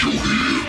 状況に